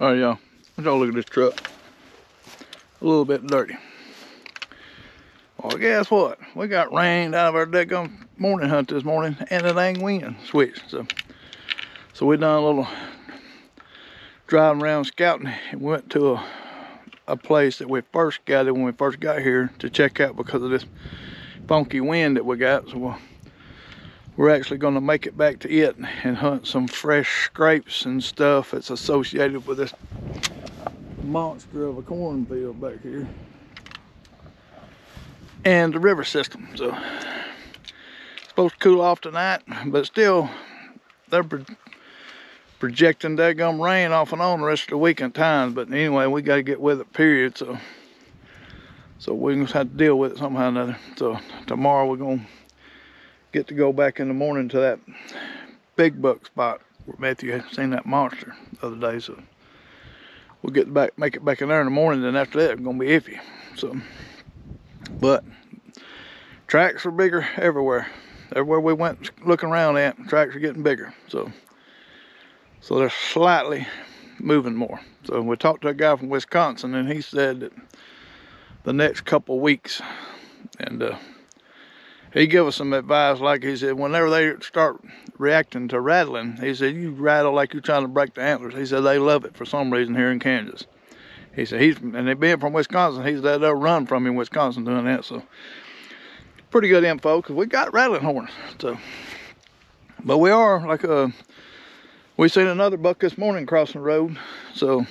All right, y'all. Let y'all look at this truck. A little bit dirty. Well, guess what? We got rained out of our daggum morning hunt this morning, and it ain't wind switch. So, so we done a little driving around scouting. And went to a, a place that we first got it when we first got here to check out because of this funky wind that we got. So we'll, we're actually going to make it back to it and hunt some fresh scrapes and stuff that's associated with this monster of a cornfield back here and the river system. So supposed to cool off tonight, but still they're pro projecting gum rain off and on the rest of the weekend times. But anyway, we got to get with it. Period. So so we just have to deal with it somehow or another. So tomorrow we're gonna get to go back in the morning to that big buck spot where Matthew had seen that monster the other day. So we'll get back, make it back in there in the morning. Then after that, it's gonna be iffy. So, but tracks are bigger everywhere. Everywhere we went looking around at, tracks are getting bigger. So, so they're slightly moving more. So we talked to a guy from Wisconsin, and he said that the next couple weeks, and uh, he gave us some advice. Like he said, whenever they start reacting to rattling, he said, you rattle like you're trying to break the antlers. He said they love it for some reason here in Kansas. He said he's and being from Wisconsin, he said they'll run from him in Wisconsin doing that. So pretty good info because we got rattling horns. So, but we are like uh, we seen another buck this morning crossing the road. So,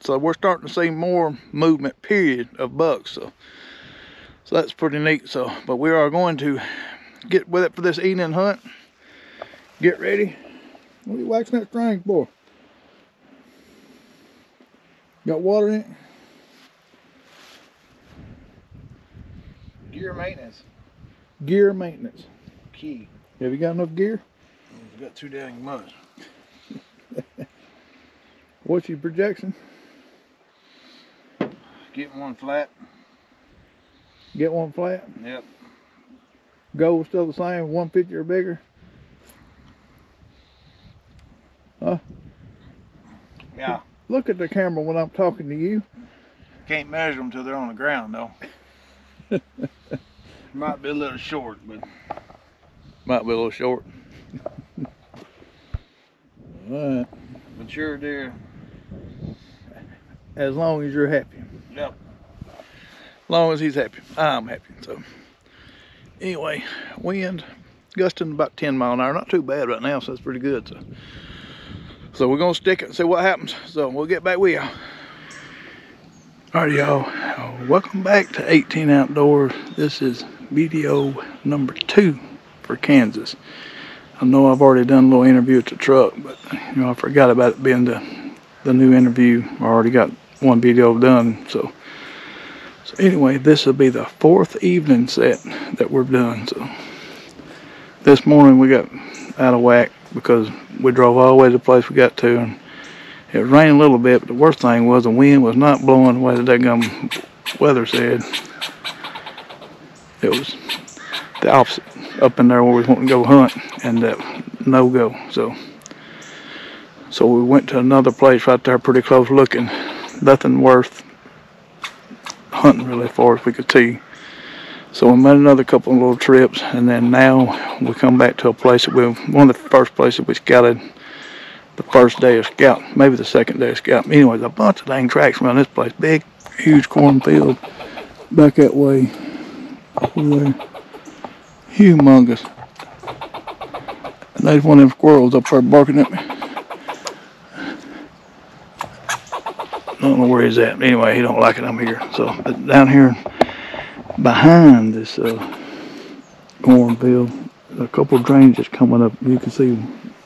so we're starting to see more movement. Period of bucks. So. So that's pretty neat. So, but we are going to get with it for this evening hunt. Get ready. What are you waxing that string for? Got water in it? Gear maintenance. Gear maintenance. Key. Have you got enough gear? Mm, I've got too dang much. What's your projection? Getting one flat. Get one flat? Yep. Goal still the same, 150 or bigger? Huh? Yeah. Look at the camera when I'm talking to you. Can't measure them till they're on the ground though. Might be a little short, but might be a little short. All right. But sure, dear. As long as you're happy. Yep long as he's happy. I'm happy. So anyway, wind gusting about 10 mile an hour. Not too bad right now, so that's pretty good. So, so we're gonna stick it and see what happens. So we'll get back with y'all. Alright y'all, welcome back to 18 Outdoors. This is video number two for Kansas. I know I've already done a little interview at the truck, but you know I forgot about it being the the new interview. I already got one video done, so so anyway, this will be the fourth evening set that we've done. So this morning we got out of whack because we drove all the way to the place we got to and it rained a little bit, but the worst thing was the wind was not blowing the way the daggum weather said. It was the opposite up in there where we want to go hunt and that no go. So so we went to another place right there pretty close looking. Nothing worth hunting really far as we could see. So we made another couple of little trips, and then now we come back to a place that we one of the first places we scouted the first day of scout, maybe the second day of scout. Anyways, a bunch of dang tracks around this place, big, huge cornfield back that way, over there, humongous. And there's one of them squirrels up there barking at me. Don't know where he's at. Anyway, he don't like it. I'm here. So, down here behind this uh, cornfield, a couple drains just coming up. You can see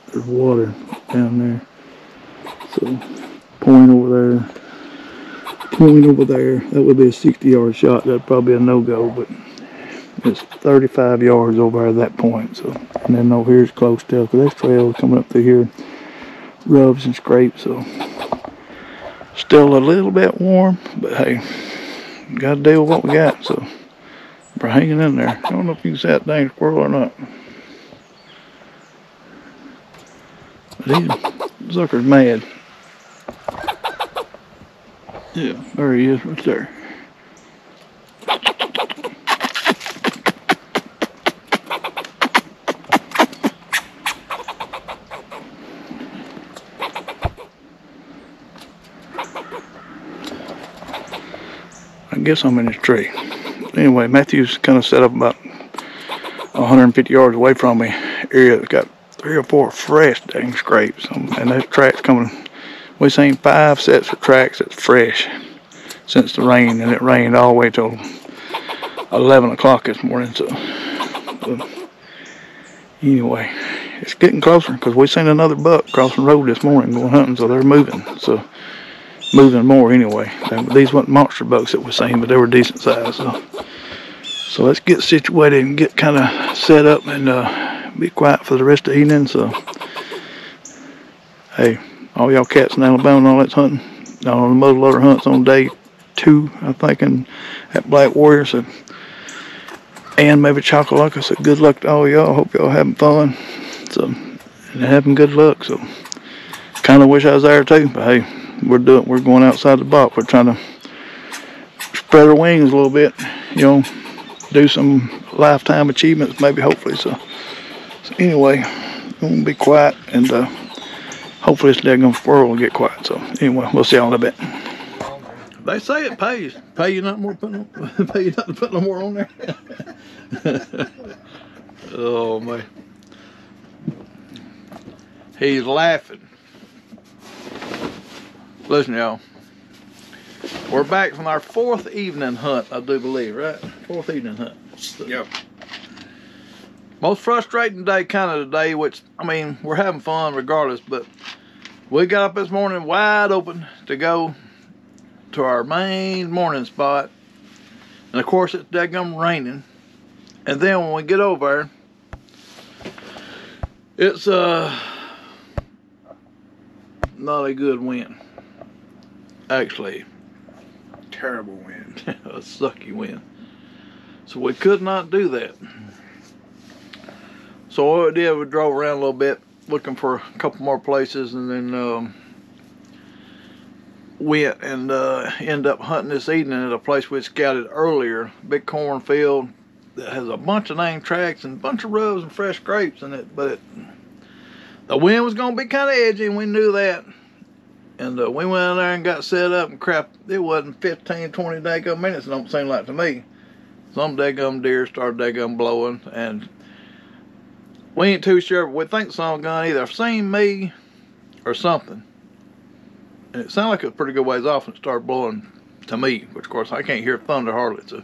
there's water down there. So, point over there, point over there. That would be a 60 yard shot. That'd probably be a no go, but it's 35 yards over at that point. So, and then over here is close still because there's trails coming up through here, rubs and scrapes. So. Still a little bit warm, but hey, got to deal with what we got. So we're hanging in there. I don't know if you can see that dang squirrel or not. But he's sucker's mad. Yeah, there he is right there. Guess I'm in his tree. Anyway, Matthew's kind of set up about 150 yards away from me. Area that's got three or four fresh dang scrapes. And those tracks coming. We've seen five sets of tracks that's fresh since the rain, and it rained all the way till 11 o'clock this morning. So, so anyway, it's getting closer because we seen another buck crossing the road this morning going hunting, so they're moving. So moving more anyway. These weren't monster bucks that we seen, but they were decent size. So, so let's get situated and get kind of set up and uh, be quiet for the rest of the evening. So, hey, all y'all cats in Alabama and all that's hunting. On the muzzleloader hunts on day two, I think, and at Black Warrior. So, and maybe Choccolocco. So good luck to all y'all. Hope y'all having fun. So, and having good luck. So, kind of wish I was there too, but hey we're doing we're going outside the box. We're trying to spread our wings a little bit, you know, do some lifetime achievements, maybe hopefully. So, so anyway, I'm gonna be quiet and uh, hopefully this daggone squirrel will get quiet. So anyway, we'll see y'all in a bit. They say it pays. Pay you nothing more pay you nothing to put no more on there. oh man. He's laughing. Listen, y'all. We're back from our fourth evening hunt, I do believe, right? Fourth evening hunt. So, yep. Most frustrating day, kind of today, which, I mean, we're having fun regardless, but we got up this morning wide open to go to our main morning spot. And of course, it's daggum raining. And then when we get over there, it's uh, not a good wind actually terrible wind, a sucky wind. So we could not do that. So what we did, we drove around a little bit looking for a couple more places and then um, went and uh, end up hunting this evening at a place we scouted earlier, big cornfield that has a bunch of name tracks and a bunch of rubs and fresh scrapes in it, but it, the wind was going to be kind of edgy and we knew that. And uh, we went in there and got set up and crap. It wasn't 15, 20 daggum minutes, it don't seem like to me. Some daggum deer started daggum blowing and we ain't too sure, but we think some gun either seen me or something. And it sounded like it was pretty good ways off and it started blowing to me, which of course I can't hear thunder hardly. So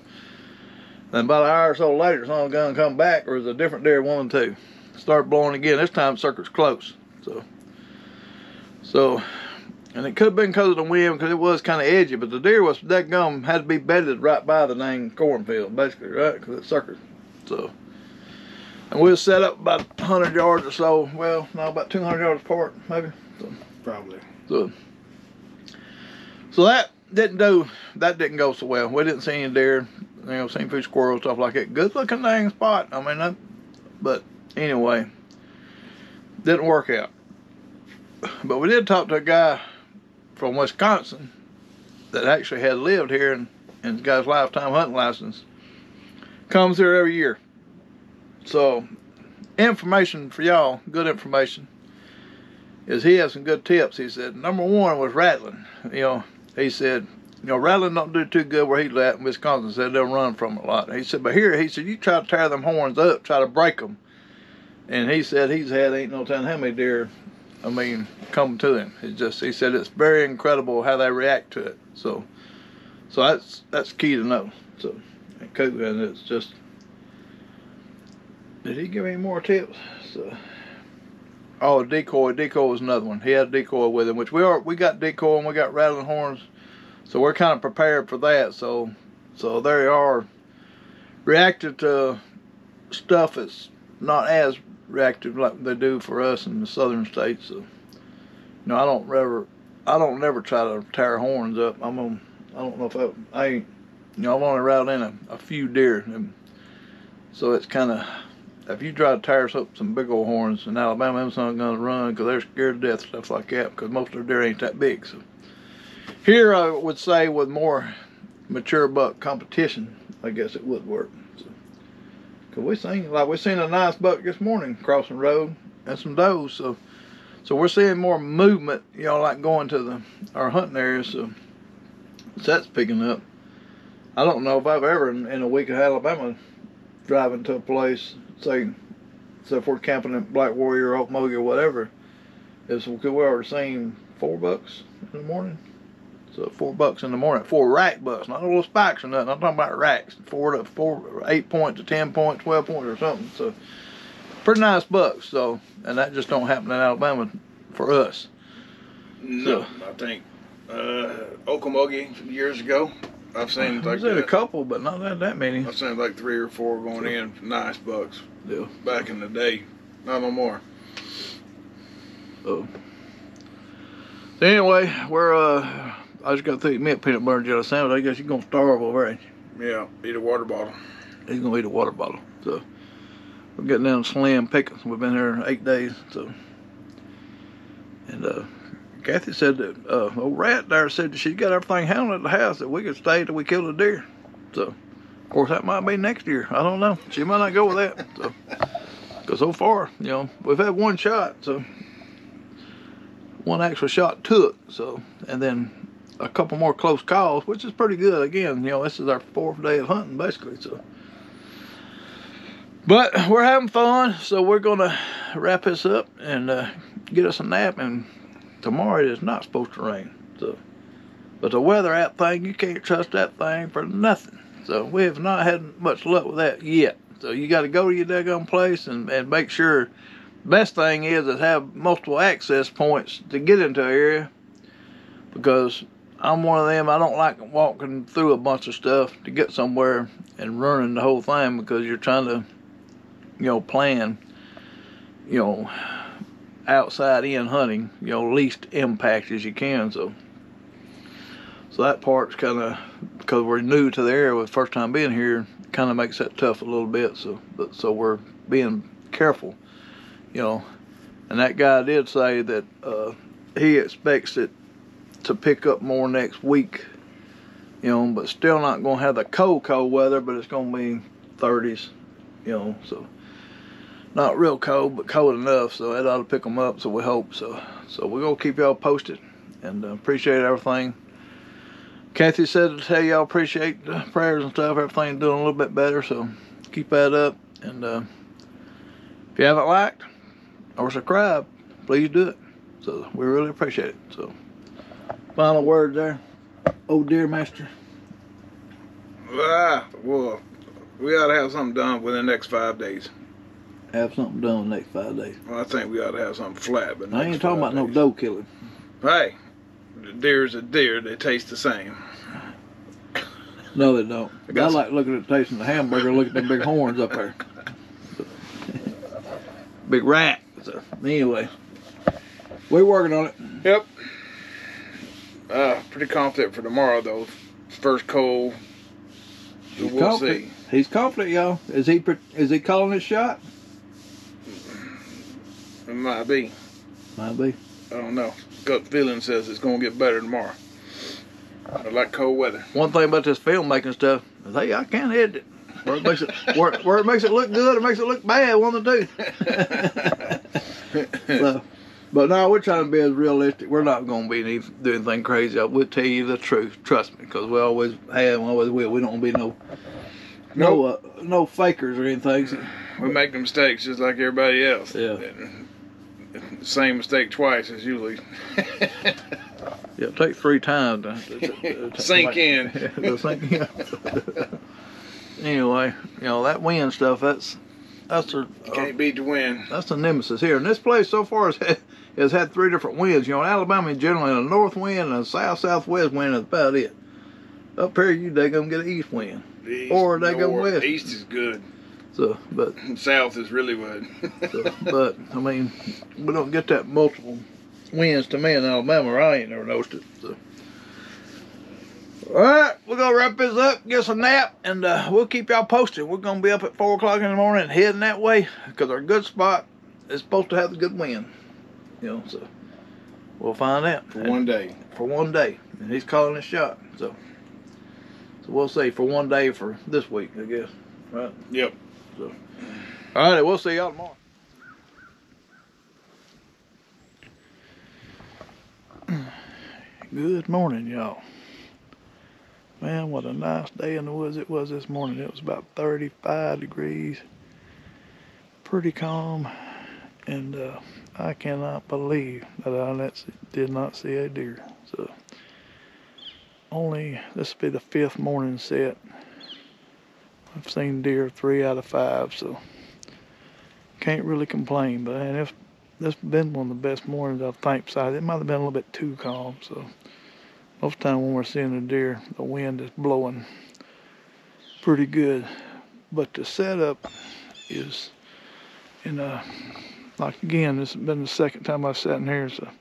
then about an hour or so later, some gun come back, or it was a different deer, one and two. Start blowing again. This time circuit's close. So so and it could have been because of the wind, because it was kind of edgy, but the deer was, that gum had to be bedded right by the dang cornfield, basically, right? Because it suckered. So, and we was set up about 100 yards or so, well, no, about 200 yards apart, maybe. So, Probably. So, so that didn't do, that didn't go so well. We didn't see any deer, you know, seen few squirrels, stuff like that. Good looking dang spot. I mean, that, but anyway, didn't work out. But we did talk to a guy from Wisconsin that actually had lived here and, and got his lifetime hunting license comes here every year. So information for y'all, good information, is he has some good tips. He said number one was rattling. You know, he said, you know, rattling don't do too good where he's at in Wisconsin. Said they'll run from a lot. He said, but here he said you try to tear them horns up, try to break them. And he said he's had ain't no telling how many deer I mean, come to him. It's just he said it's very incredible how they react to it. So, so that's that's key to know. So, and it's just. Did he give any more tips? So, oh, decoy. Decoy was another one. He had decoy with him, which we are. We got decoy and we got rattling horns, so we're kind of prepared for that. So, so there you are. Reacted to stuff that's not as reactive like they do for us in the southern states. So, you know, I don't ever, I don't never try to tear horns up. I'm on, I don't know if I, I ain't, you know, I've only routed in a, a few deer, and so it's kind of, if you try to tear up some big old horns in Alabama, them not gonna run because they're scared to death, stuff like that, because most of their deer ain't that big. So, Here, I would say with more mature buck competition, I guess it would work. So, we seen like we seen a nice buck this morning crossing the road and some does. So, so we're seeing more movement. You know, like going to the our hunting areas. So, so that's picking up. I don't know if I've ever in, in a week of Alabama driving to a place, say, so if we're camping at Black Warrior, or Oakmulgee, or whatever, is could we were seeing four bucks in the morning. So four bucks in the morning, four rack bucks, not a little spikes or nothing. I'm talking about racks, four to four, eight points to ten points, twelve points or something. So pretty nice bucks. So and that just don't happen in Alabama for us. No, I think uh, years ago. I've seen like seen a couple, but not that, that many. I've seen like three or four going in, nice bucks. Yeah. Back in the day, not no more. So, so anyway, we're uh, I just got to eat me a peanut butter and jelly sandwich. I guess you're gonna starve over there. Yeah, eat a water bottle. He's gonna eat a water bottle. So we're getting down to slim pickings. We've been here eight days. So and uh, Kathy said that uh, old rat there said that she's got everything handled at the house that we could stay till we kill a deer. So of course that might be next year. I don't know. She might not go with that. So because so far, you know, we've had one shot. So one actual shot took. So and then a couple more close calls, which is pretty good. Again, you know, this is our fourth day of hunting basically. So. But we're having fun, so we're gonna wrap this up and uh, get us a nap. And tomorrow it is not supposed to rain. So, but the weather app thing, you can't trust that thing for nothing. So we have not had much luck with that yet. So you got to go to your daggone place and, and make sure. Best thing is to have multiple access points to get into an area because I'm one of them. I don't like walking through a bunch of stuff to get somewhere and running the whole thing because you're trying to you know, plan, you know, outside in hunting, you know, least impact as you can. So, so that part's kind of because we're new to the area with first time being here, kind of makes that tough a little bit. So, but so we're being careful, you know. And that guy did say that uh, he expects it to pick up more next week, you know, but still not going to have the cold, cold weather, but it's going to be 30s, you know, so not real cold, but cold enough, so that ought to pick them up. So we hope so. So we're gonna keep y'all posted, and uh, appreciate everything. Kathy said to tell y'all appreciate the prayers and stuff. Everything's doing a little bit better, so keep that up. And uh, if you haven't liked or subscribed, please do it. So we really appreciate it. So final word there, oh dear master. Ah, well, we ought to have something done within the next five days. Have something done in the next five days. Well, I think we ought to have something flat. But I ain't talking about no doe killing. Hey, the deer's a deer. They taste the same. No, they don't. I I, like looking at the taste of the hamburger, look at them big horns up there. big rat. So, anyway, we're working on it. Yep. Uh, pretty confident for tomorrow though. First cold. He's we'll confident. see. He's confident, y'all. Is he is he calling his shot? It might be. Might be. I don't know. Gut feeling says it's gonna get better tomorrow. I like cold weather. One thing about this filmmaking stuff is, hey, I can't edit it. Where it makes it where, where it makes it look good or makes it look bad, one of the two. so, but now we're trying to be as realistic. We're not going to be any, do anything crazy. I will tell you the truth. Trust me, because we always have, and always will. We don't be no, no, uh, no fakers or anything. We make the mistakes just like everybody else. Yeah. Same mistake twice is usually. yeah, take three times to, to- to- Sink in. to sink in. anyway, you know that wind stuff. That's that's a, Can't beat the wind. Uh, that's the nemesis here. And this place so far has had, has had three different winds. You know, in Alabama in general, a north wind and a south southwest wind is about it. Up here, you they gonna get an east wind. East, Or they go north. west. East is good. So, but South is really good. so, but I mean, we don't get that multiple winds to me in Alabama. I ain't never noticed it. So. All right, we're gonna wrap this up, get some nap, and uh, we'll keep y'all posted. We're gonna be up at four o'clock in the morning and heading that way because our good spot is supposed to have the good wind. You know, so we'll find out For one day. for one day. and he's calling his shot. So, so we'll see for one day for this week, I guess. Right? Yep. So, all right, we'll see y'all tomorrow. Good morning, y'all. Man, what a nice day in the woods it was this morning. It was about 35 degrees. Pretty calm. And uh, I cannot believe that I did not see a deer. So, only, this will be the fifth morning set. I've seen deer three out of five, so can't really complain. But man, it's, this has been one of the best mornings I've think besides. It might have been a little bit too calm, so most time when we're seeing a deer, the wind is blowing pretty good. But the setup is in a, like again, this has been the second time I've sat in here. It's a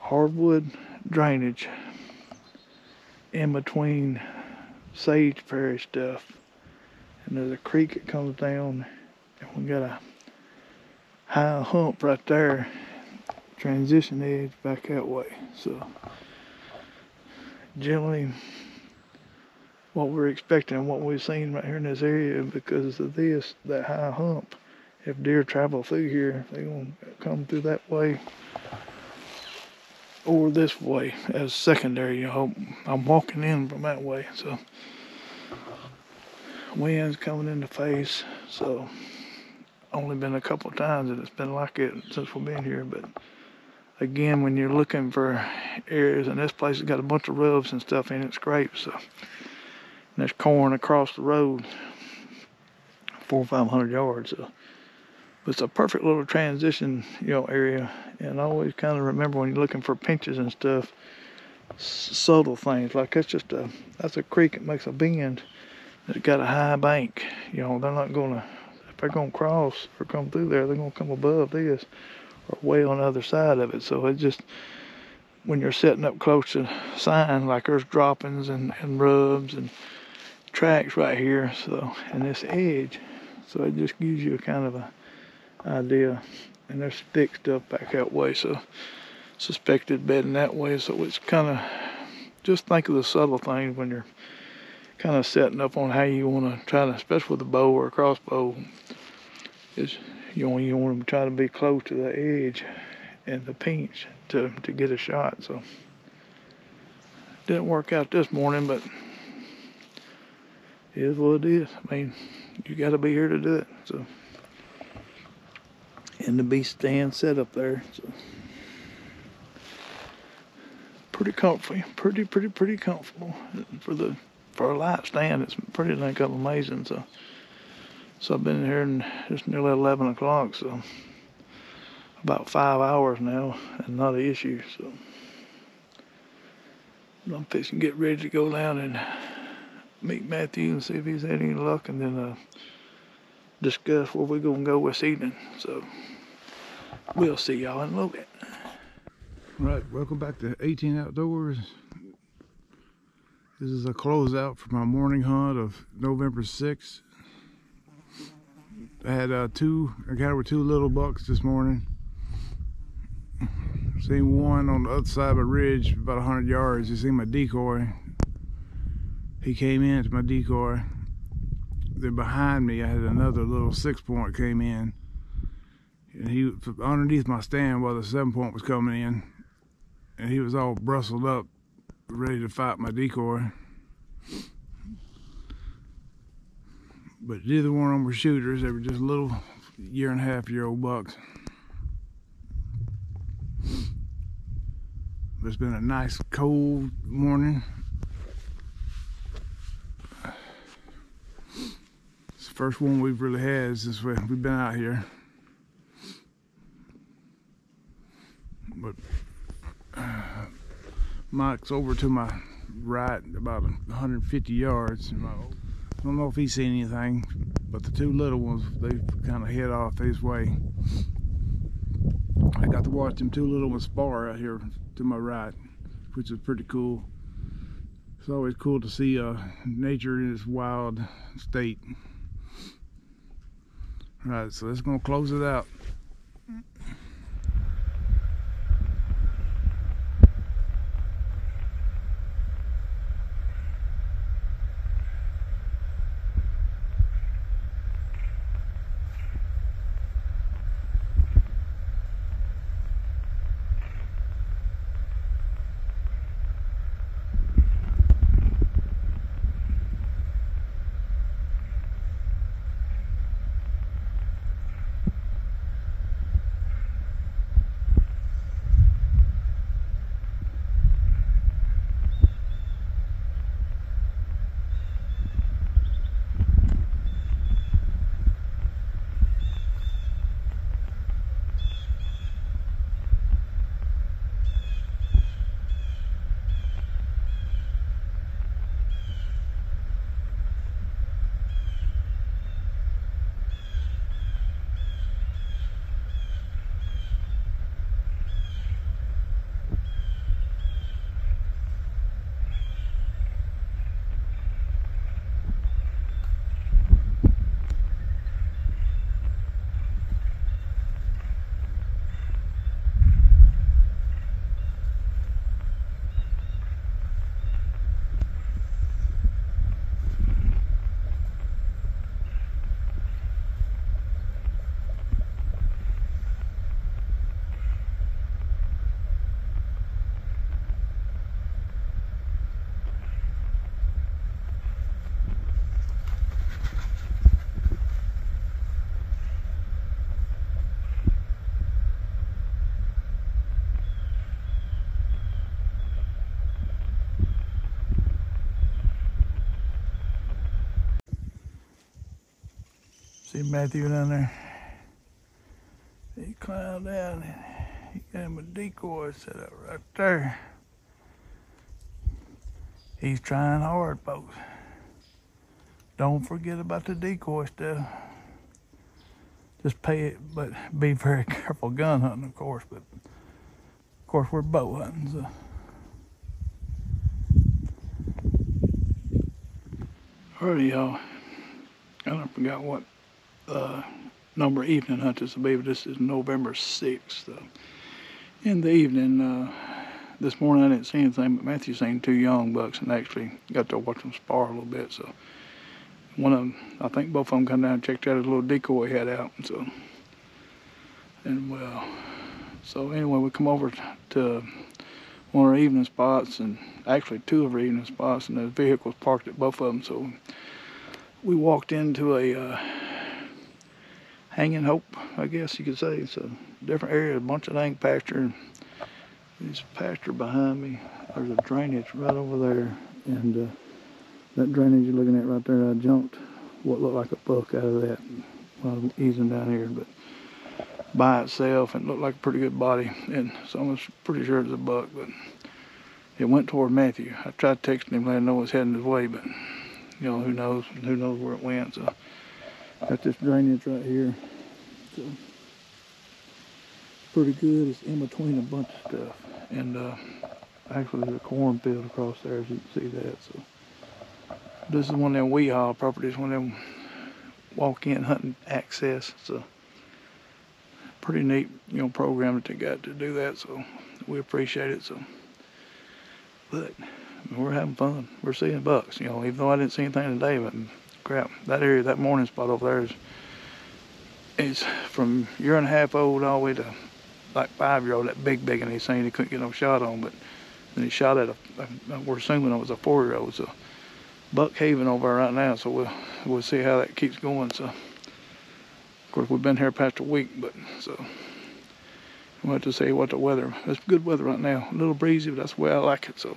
hardwood drainage in between sage prairie stuff. And there's a creek that comes down and we got a high hump right there, transition edge back that way. So generally what we're expecting, what we've seen right here in this area because of this, that high hump. If deer travel through here, they're gonna come through that way or this way as secondary. You I'm walking in from that way, so wind's coming in the face. So only been a couple times that it's been like it since we've been here, but again, when you're looking for areas, and this place has got a bunch of rubs and stuff in it, scrapes. So, there's corn across the road, four or five hundred yards. So, it's a perfect little transition, you know, area. And I always kind of remember when you're looking for pinches and stuff, subtle things like that's just a that's a creek that makes a bend. It's got a high bank. You know, they're not gonna if they're gonna cross or come through there, they're gonna come above this or way on the other side of it. So it just when you're setting up close to sign, like there's droppings and, and rubs and tracks right here. So and this edge, so it just gives you a kind of a idea. And there's thick stuff back that way, so suspected bedding that way. So it's kind of just think of the subtle things when you're kind of setting up on how you want to try to, especially with a bow or a crossbow. Is you know you want to try to be close to the edge and the pinch to to get a shot. So didn't work out this morning, but it is what it is. I mean, you got to be here to do it. So and the beast stand set up there. So pretty comfy, pretty pretty pretty comfortable for the for a light stand. It's pretty like amazing. So. So I've been here and it's nearly 11 o'clock, so about five hours now and not an issue. So I'm fixing to get ready to go down and meet Matthew and see if he's had any luck and then uh, discuss where we're going to go this evening. So we'll see y'all in a little bit. All right, welcome back to 18 Outdoors. This is a closeout for my morning hunt of November 6th. I had uh, two, I got over two little bucks this morning. Seen one on the other side of a ridge, about 100 yards. You see my decoy. He came in to my decoy. Then behind me, I had another little six point came in. And he underneath my stand while the seven point was coming in. And he was all brustled up, ready to fight my decoy. But neither one of them were shooters. They were just little year and a half year old bucks. It's been a nice cold morning. It's the first one we've really had since we've been out here. But uh, Mike's over to my right about 150 yards. I don't know if he's seen anything, but the two little ones, they kind of head off his way. I got to watch them two little ones spar out here to my right, which is pretty cool. It's always cool to see uh, nature in its wild state. All right, so let's gonna close it out. See Matthew down there? He climbed down and he got him a decoy set up right there. He's trying hard, folks. Don't forget about the decoy stuff. Just pay it, but be very careful gun hunting, of course. But of course, we're bow hunting, so. Alrighty, y'all. I don't forgot what uh, number evening hunt this will be, but this is November 6th. Uh, in the evening, uh, this morning I didn't see anything, but Matthew seen two young bucks and actually got to watch them spar a little bit. So one of them, I think both of them come down and checked out his little decoy he had out. So, and well, so anyway, we come over to one of our evening spots and actually two of our evening spots and the vehicles parked at both of them. So we walked into a uh, hanging hope, I guess you could say. It's a different area, a bunch of dang pasture. There's pasture behind me. There's a drainage right over there. And uh, that drainage you're looking at right there, I jumped what looked like a buck out of that while was easing down here. But by itself, it looked like a pretty good body. And so I was pretty sure it was a buck. But it went toward Matthew. I tried texting him, letting him know it was heading his way. But, you know, who knows? Who knows where it went. So got this drainage right here. So pretty good. It's in between a bunch of stuff. And uh, actually there's a cornfield across there as you can see that. So this is one of them WIHA properties, one of them walk in hunting access. So pretty neat, you know, program that they got to do that. So we appreciate it. So, but we're having fun. We're seeing bucks, you know, even though I didn't see anything today, but crap, that area, that morning spot over there is, is from year and a half old all the way to like five year old, that big, big, and he's saying he couldn't get no shot on, but then he shot at a, we're assuming it was a four year old, so Buck Haven over right now, so we'll, we'll see how that keeps going, so. Of course, we've been here past a week, but so we'll have to see what the weather. It's good weather right now. A little breezy, but that's the way I like it. So,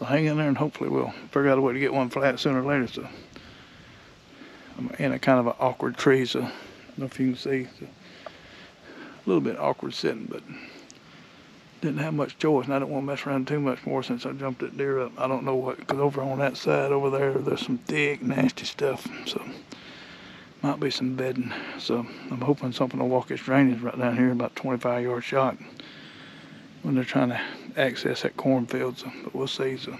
so hang in there, and hopefully we'll figure out a way to get one flat sooner or later. So, I'm in a kind of an awkward tree, so I don't know if you can see. So, a little bit awkward sitting, but didn't have much choice, and I didn't want to mess around too much more since I jumped that deer up. I don't know what, because over on that side over there, there's some thick, nasty stuff. So might be some bedding. So I'm hoping something will walk its drainage right down here, about 25 yard shot, when they're trying to access that cornfield. So, but we'll see. So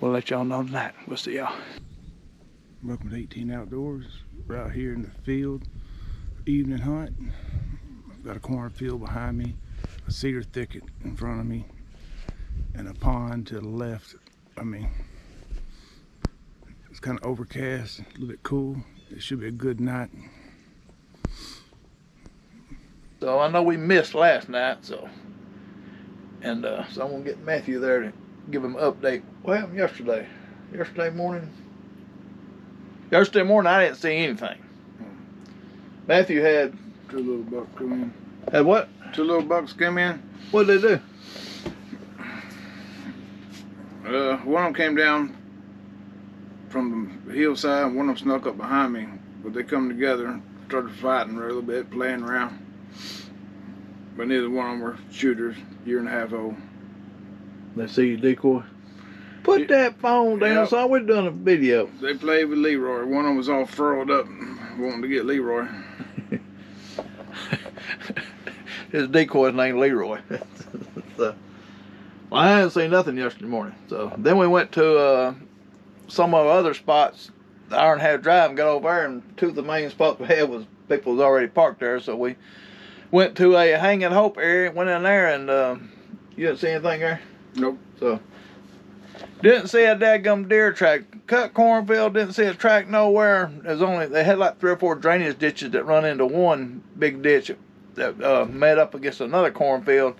we'll let y'all know tonight. We'll see y'all. Welcome to 18 Outdoors. We're out here in the field, evening hunt. I've got a cornfield behind me, a cedar thicket in front of me, and a pond to the left. I mean, it's kind of overcast, a little bit cool. It should be a good night. So I know we missed last night, so and uh, so I'm gonna get Matthew there to give him an update. What happened yesterday? Yesterday morning. Yesterday morning I didn't see anything. Matthew had Two little bucks come in. had what? Two little bucks come in. What did they do? Uh, one of them came down from the hillside. One of them snuck up behind me, but they come together and started fighting a little bit, playing around. But neither one of them were shooters, year and a half old. They see you decoy. Put that phone down, Yeah. son. We're doing a video. They played with Leroy. One of them was all furled up, wanting to get Leroy. His decoy's named Leroy. so, well, I didn't see nothing yesterday morning. So then we went to uh, some of other spots, the hour and a half drive, and got over there. And two of the main spots we had was people was already parked there. So we went to a Hanging Hope area, went in there, and um, you didn't see anything there. Nope. So didn't see a dadgum deer track. Cut cornfield, didn't see a track nowhere. There's only they had like three or four drainage ditches that run into one big ditch that uh, met up against another cornfield.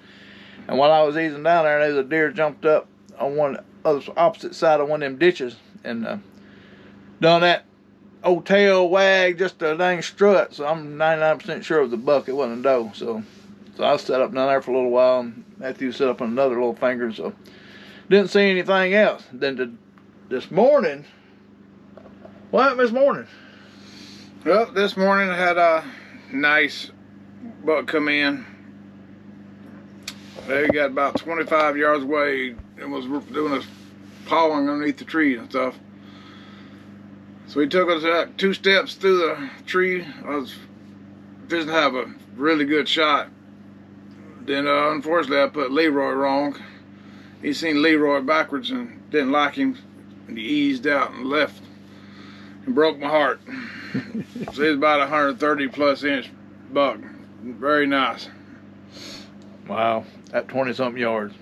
And while I was easing down there, there's a deer jumped up on one other opposite side of one of them ditches and uh, done that old tail wag, just a dang strut. So I'm 99% sure it was a buck. It wasn't a doe. So so I set up down there for a little while, and Matthew set up another little finger. So didn't see anything else. Then to, this morning, What happened this morning? Well, this morning I had a nice buck come in. They got about 25 yards away and was doing a pawing underneath the tree and stuff. So he took us uh, two steps through the tree. I was just have a really good shot. Then uh, unfortunately I put Leroy wrong. He seen Leroy backwards and didn't like him. And he eased out and left and broke my heart. so he's about 130 plus inch buck. Very nice. Wow, at 20 something yards.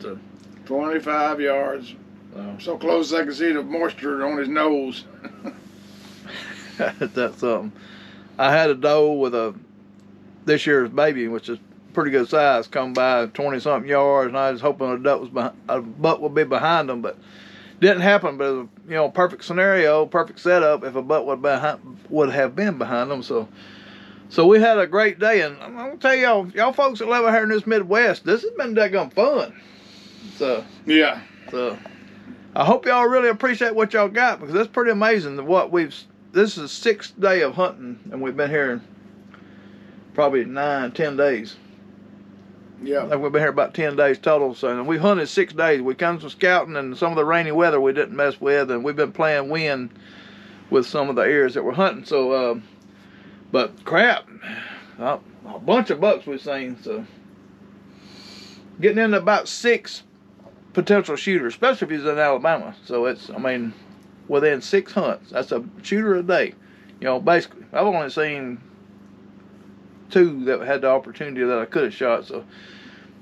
So 25 yards. Wow. So close I could see the moisture on his nose. that's something. I had a doe with a this year's baby, which is pretty good size, come by 20 something yards, and I was hoping a duck was behind, a buck would be behind them, but didn't happen. But it was, you know, perfect scenario, perfect setup. If a buck would behind, would have been behind them, so. So we had a great day, and I'm gonna tell y'all, y'all folks that live out here in this Midwest, this has been daggone fun. So yeah. so I hope y'all really appreciate what y'all got because that's pretty amazing. What we've this is the sixth day of hunting, and we've been here probably nine, ten days. Yeah. Like we've been here about ten days total. So and we hunted six days. We come from scouting, and some of the rainy weather we didn't mess with, and we've been playing wind with some of the areas that we're hunting. So, uh, but crap, a, a bunch of bucks we've seen. So getting into about six potential shooters, especially if he's in Alabama. So it's, I mean, within six hunts, that's a shooter a day. You know, basically, I've only seen two that had the opportunity that I could have shot. So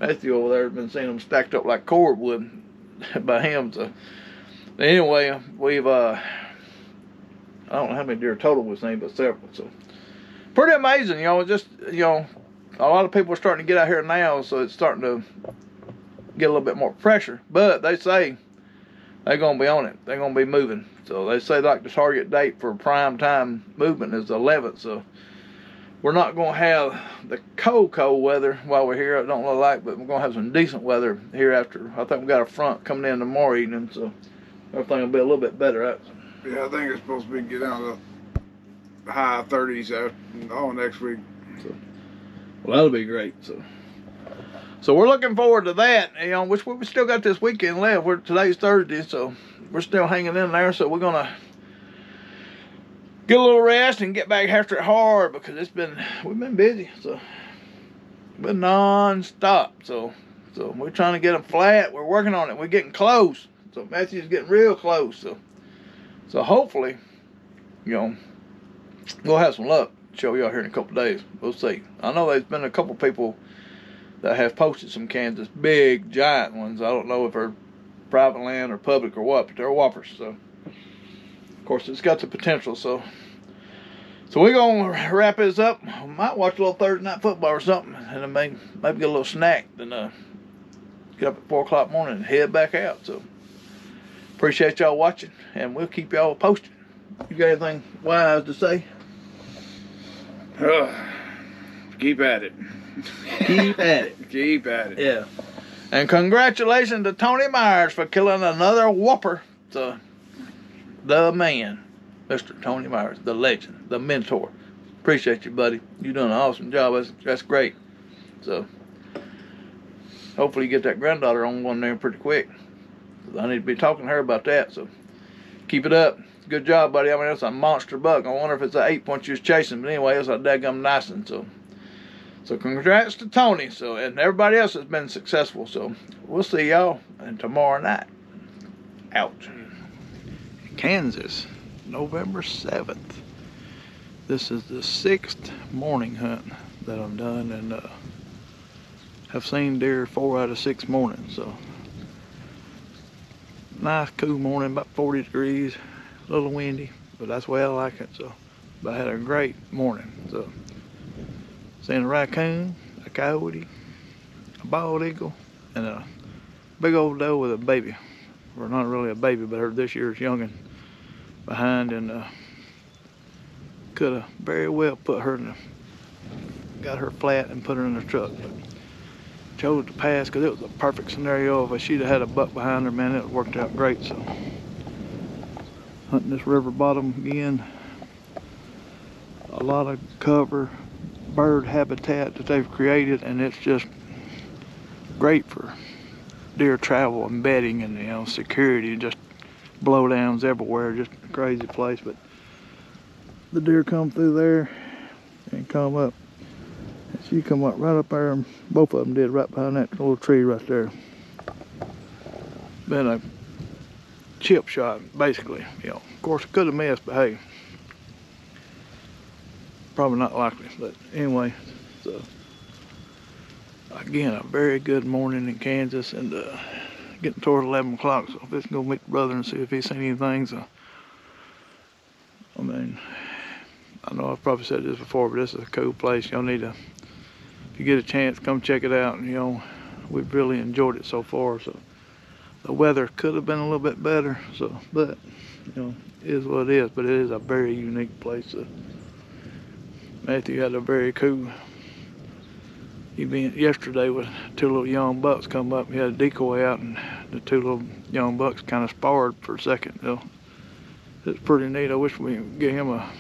Matthew over there has been seeing them stacked up like cordwood by him. So anyway, we've uh, I don't know how many deer total we've seen, but several. So pretty amazing, you know. Just you know, a lot of people are starting to get out here now, so it's starting to get a little bit more pressure. But they say they're gonna be on it. They're gonna be moving. So they say like the target date for prime time movement is the 11th. So we're not gonna have the cold, cold weather while we're here. I don't look like, but we're gonna have some decent weather here after. I think we got a front coming in tomorrow evening, so everything will be a little bit better. Right? Yeah, I think it's supposed to be getting down to the high 30s after, all next week. Well, that'll be great. So, so we're looking forward to that. You know, which we still got this weekend left. We're today's Thursday, so we're still hanging in there. So we're gonna get a little rest and get back after it hard because it's been we've been busy. So been non-stop. So so we're trying to get them flat. We're working on it. We're getting close. So Matthew's getting real close. So so hopefully, you know, we'll have some luck. Show y'all here in a couple days. We'll see. I know there's been a couple people that have posted some Kansas big giant ones. I don't know if they're private land or public or what, but they're whoppers. So of course it's got the potential. So so we're gonna wrap this up. Might watch a little Thursday night football or something, and maybe maybe get a little snack. Then uh, get up at four o'clock morning and head back out. So appreciate y'all watching, and we'll keep y'all posted. You got anything wise to say? Ugh. keep at it. Keep at it. Keep at it. Yeah. And congratulations to Tony Myers for killing another whopper. The, the man, Mr. Tony Myers, the legend, the mentor. Appreciate you, buddy. You're doing an awesome job. That's, that's great. So, hopefully, you get that granddaughter on one there pretty quick. I need to be talking to her about that. So, keep it up. Good job, buddy. I mean, that's a monster buck. I wonder if it's an eight point you was chasing, but anyway, it's a daggum nice one. So, so congrats to Tony. So and everybody else has been successful. So we'll see y'all and tomorrow night. Out. Kansas, November seventh. This is the sixth morning hunt that I've done, and uh, have seen deer four out of six mornings. So nice, cool morning, about 40 degrees, a little windy, but that's the way I like it. So, but I had a great morning. So. Seen a raccoon, a coyote, a bald eagle, and a big old doe with a baby. Or not really a baby, but her this year's youngin' behind, and uh, could have very well put her in the, got her flat and put her in the truck, but chose to pass because it was a perfect scenario. If she'd have had a buck behind her, man, it worked out great. So hunting this river bottom again. A lot of cover, bird habitat that they've created, and it's just great for deer travel and bedding and you know security and just blowdowns everywhere. Just a crazy place, but the deer come through there and come up. And she come up right up there, and both of them did right behind that little tree right there. Been a chip shot, basically. You know, of course, it could have missed, but hey, probably not likely. But anyway, so again, a very good morning in Kansas, and uh, getting toward 11 o'clock. So let's go meet the brother and see if he's seen anything. So, I mean, I know I've probably said this before, but this is a cool place. Y'all need to, if you get a chance, come check it out. And, you know, we've really enjoyed it so far. So the weather could have been a little bit better. So, but you know, is what it is. But it is a very unique place. So, Matthew had a very cool event yesterday with two little young bucks come up. He had a decoy out, and the two little young bucks kind of sparred for a second. Know, it's pretty neat. I wish we could get him a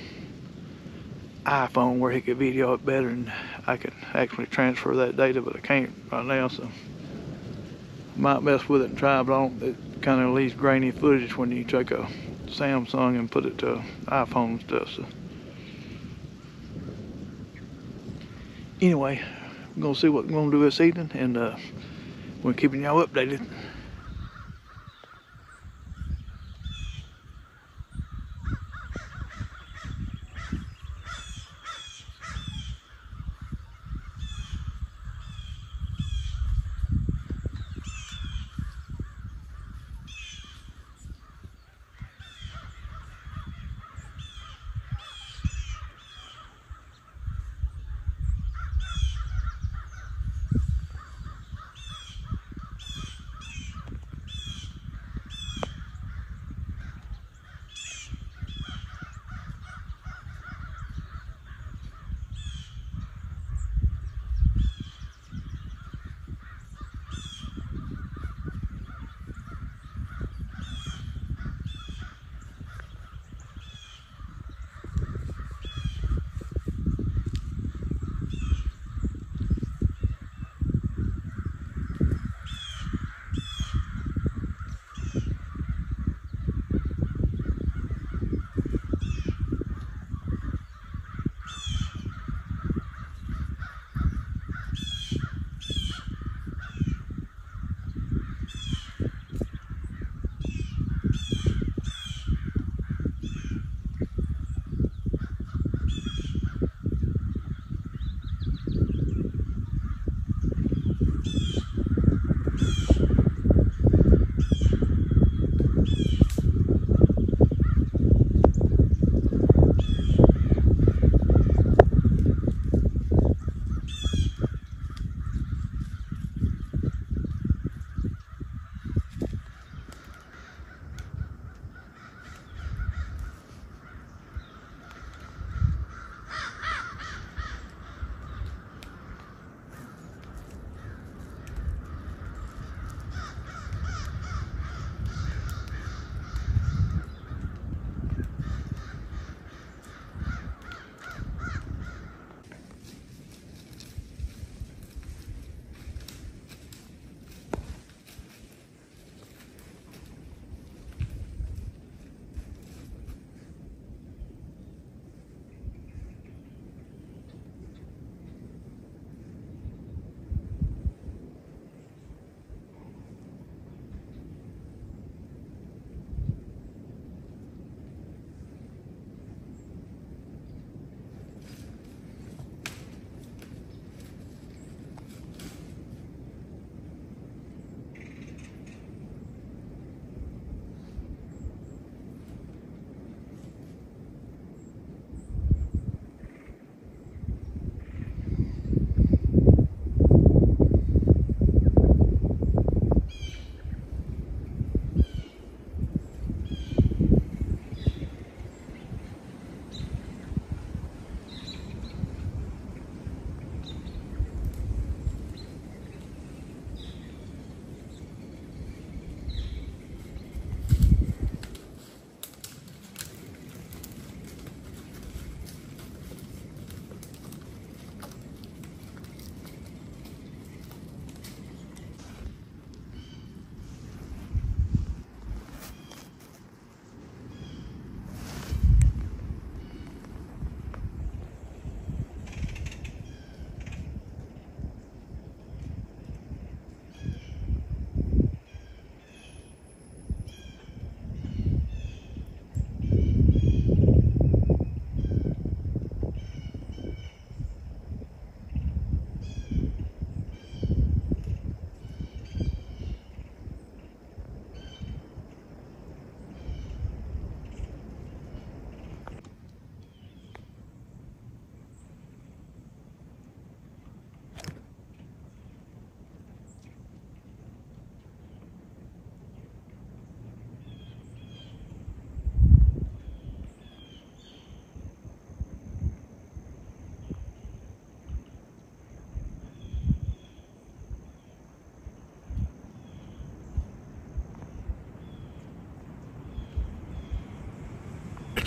iPhone where he could video it better, and I could actually transfer that data, but I can't right now. So might mess with it and try, but I don't. It kind of leaves grainy footage when you take a Samsung and put it to iPhone stuff. So. Anyway, we're gonna see what we're gonna do this evening, and uh, we're keeping y'all updated.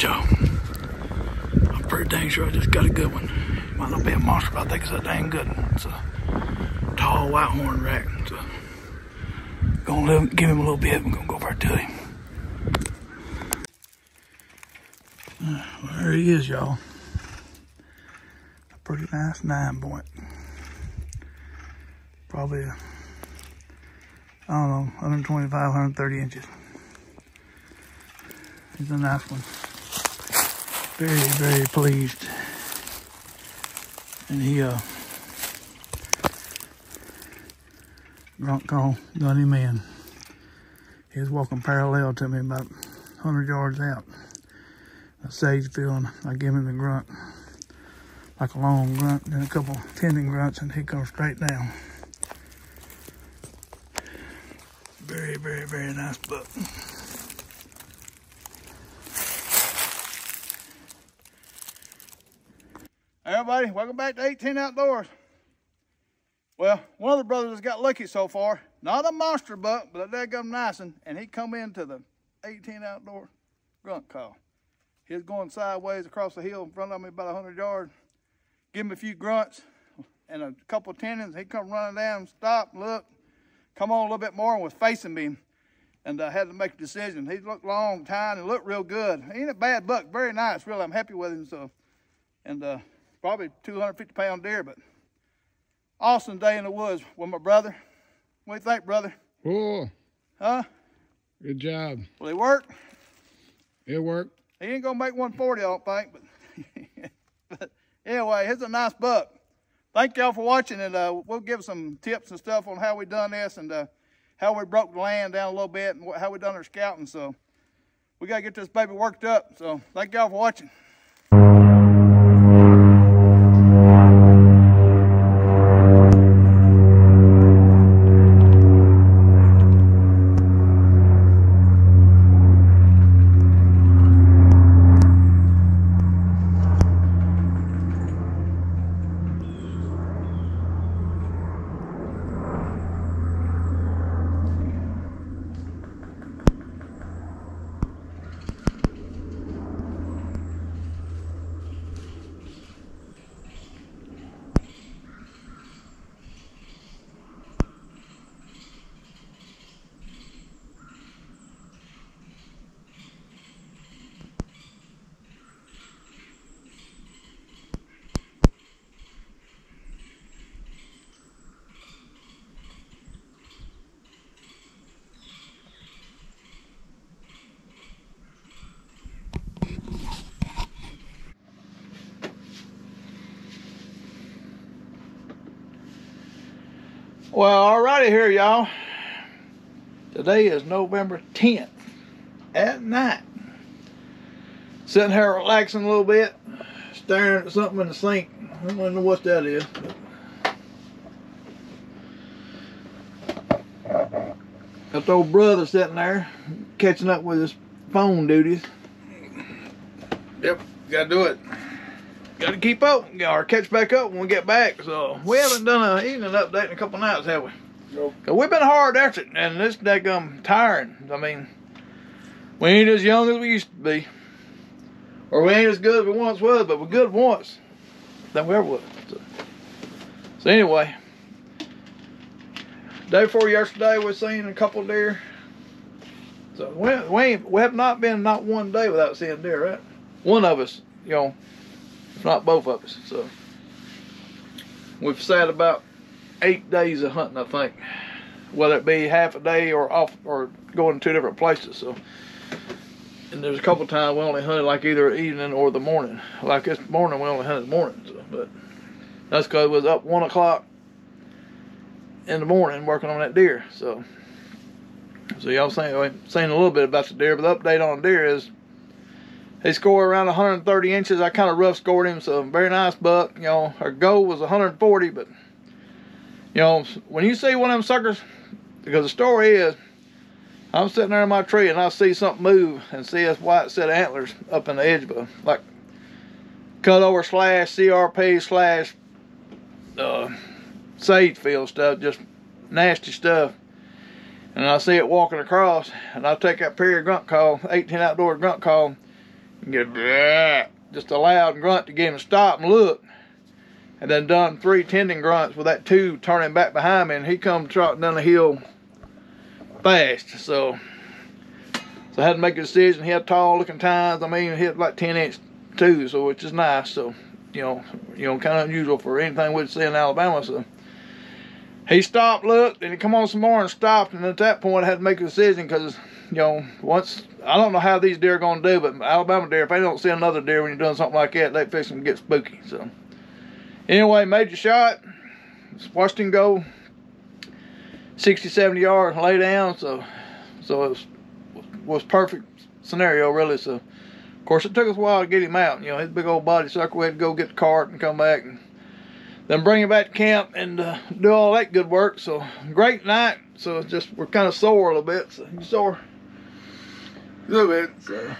Y'all. I'm pretty dang sure I just got a good one. Might not be a monster, but I think it's a dang good one. It's a tall white horn rack. So, gonna let, give him a little bit. I'm gonna go over to him. Uh, well, there he is, y'all. A pretty nice nine point. Probably, I don't know, 125, 130 inches. He's a nice one. Very, very pleased. And he, uh, grunt call him in. He was walking parallel to me about 100 yards out. A sage field, I give him the grunt, like a long grunt, then a couple tending grunts, and he comes straight down. Very, very, very nice buck. Hey everybody, welcome back to 18 Outdoors. Well, one of the brothers has got lucky so far. Not a monster buck, but a dadgum nice one. And he come into the 18 Outdoor grunt call. He was going sideways across the hill in front of me about 100 yards. Give him a few grunts and a couple of tendons. He come running down, stop, look, come on a little bit more and was facing me. And I had to make a decision. He looked long, tiny, and looked real good. He ain't a bad buck, very nice, really. I'm happy with him. So, and uh, probably 250 pound deer, but awesome day in the woods with my brother. What do you think, brother? Cool. Huh? Good job. Will it work? It worked. He ain't gonna make 140, I don't think, but, but anyway, it's a nice buck. Thank y'all for watching, and uh, we'll give some tips and stuff on how we done this and uh, how we broke the land down a little bit and how we done our scouting. So we gotta get this baby worked up. So thank y'all for watching. Well, alrighty here, y'all. Today is November 10th at night. Sitting here relaxing a little bit, staring at something in the sink. I don't know what that is. Got the old brother sitting there, catching up with his phone duties. Yep, gotta do it gotta keep up or catch back up when we get back. So we haven't done an evening update in a couple nights, have we? Nope. Cause we've been hard at it, and this daggum tiring. I mean, we ain't as young as we used to be, or we ain't as good as we once was, but we're good once than we ever was. So, so anyway, day before yesterday, we seen a couple deer. So we we, ain't, we have not been not one day without seeing deer, right? One of us, you know not both of us. So we've sat about eight days of hunting, I think, whether it be half a day or off or going to two different places. So, and there's a couple times we only hunted like either evening or the morning. Like this morning, we only hunted the morning. So, but that's because it was up one o'clock in the morning working on that deer. So, so y'all saying saying a little bit about the deer, but the update on deer is he scored around 130 inches. I kind of rough scored him, so very nice buck. You know, our goal was 140, but you know, when you see one of them suckers, because the story is, I'm sitting there in my tree and I see something move and see this white set of antlers up in the edge of a like cut over slash CRP slash uh, sage field stuff, just nasty stuff. And I see it walking across, and I take that period grunt call, 18 outdoor grunt call, Get just a loud grunt to get him to stop and look. And then done three tending grunts with that two turning back behind me, and he come trotting down the hill fast. So, so I had to make a decision. He had tall looking tines. I mean, he had like 10 inch too, so which is nice. So, you know, you know, kind of unusual for anything we'd see in Alabama. So he stopped, looked, and he come on some more and stopped. And at that point, I had to make a decision because, you know, once I don't know how these deer are gonna do, but Alabama deer, if they don't see another deer when you're doing something like that, they fix them to get spooky. So anyway, made your shot, watched him go 60, 70 yards lay down. So so it was was perfect scenario really. So of course it took us a while to get him out. You know, his big old body sucker. We had to go get the cart and come back and then bring him back to camp and uh, do all that good work. So great night. So just we're kind of sore a little bit. So sore? Little bit. So,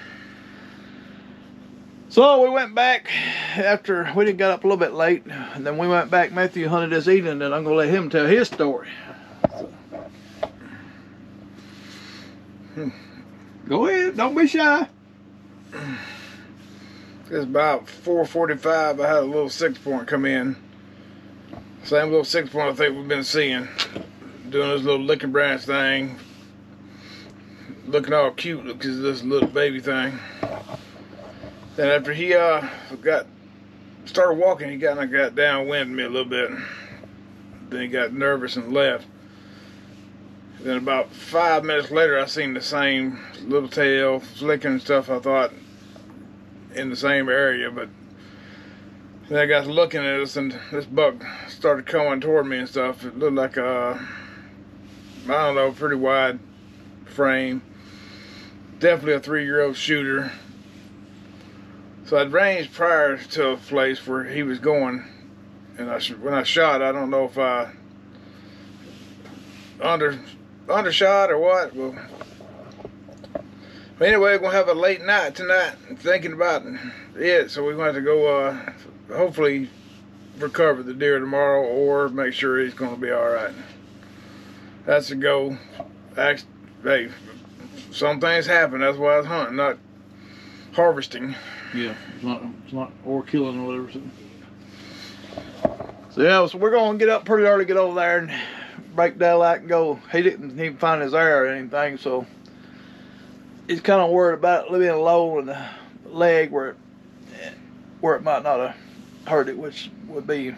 so we went back after we got up a little bit late, and then we went back. Matthew hunted this evening, and I'm gonna let him tell his story. Hmm. Go ahead, don't be shy. It's about 4:45. I had a little six point come in. Same little six point I think we've been seeing, doing this little licking branch thing, looking all cute because this little baby thing. Then after he uh got started walking, he kind of got downwind me a little bit. Then he got nervous and left. Then about five minutes later, I seen the same little tail flicking stuff. I thought in the same area, but then I got looking at us, and this buck started coming toward me and stuff. It looked like a, I don't know, pretty wide frame. Definitely a three-year-old shooter. So I'd ranged prior to a place where he was going, and I when I shot, I don't know if I under undershot or what. Well, anyway, we're gonna have a late night tonight. Thinking about it, so we're gonna have to go. Uh, hopefully, recover the deer tomorrow, or make sure he's gonna be all right. That's the goal. Act, hey, some things happen. That's why I was hunting, not harvesting. Yeah, it's not, it's not or killing or whatever. So. so yeah, so we're gonna get up pretty early, get over there and break daylight and go. He didn't even find his air or anything, so he's kind of worried about it being low in the leg where it, where it might not have hurt it, which would be